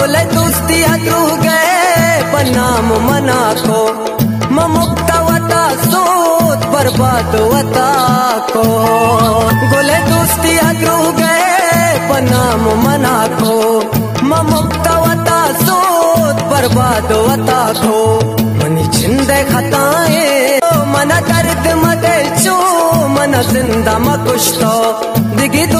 गुले दोस्ती अद्रू गए, बनाम मना को। ममुक्त वता, सूत बर्बाद वता को। गुले दोस्ती अद्रू गए, बनाम मना को। ममुक्त वता, सूत बर्बाद वता को। मनी छिंदे खताए, मन दर्द मदे चो, मन ज़िंदा दिगी दोस्त तरह मन